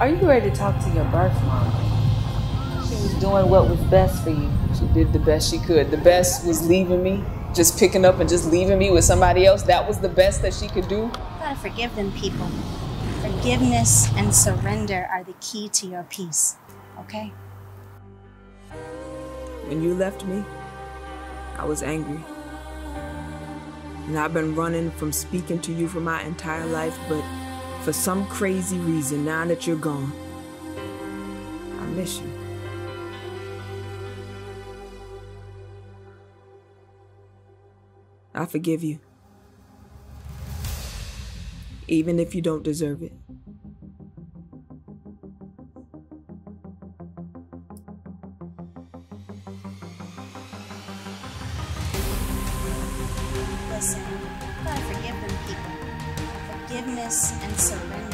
Are you ready to talk to your birth mom? She was doing what was best for you. She did the best she could. The best was leaving me, just picking up and just leaving me with somebody else. That was the best that she could do. You gotta forgive them, people. Forgiveness and surrender are the key to your peace, okay? When you left me, I was angry. And I've been running from speaking to you for my entire life, but for some crazy reason, now that you're gone, I miss you. I forgive you. Even if you don't deserve it. Listen, gotta forgive them, people. Forgiveness and surrender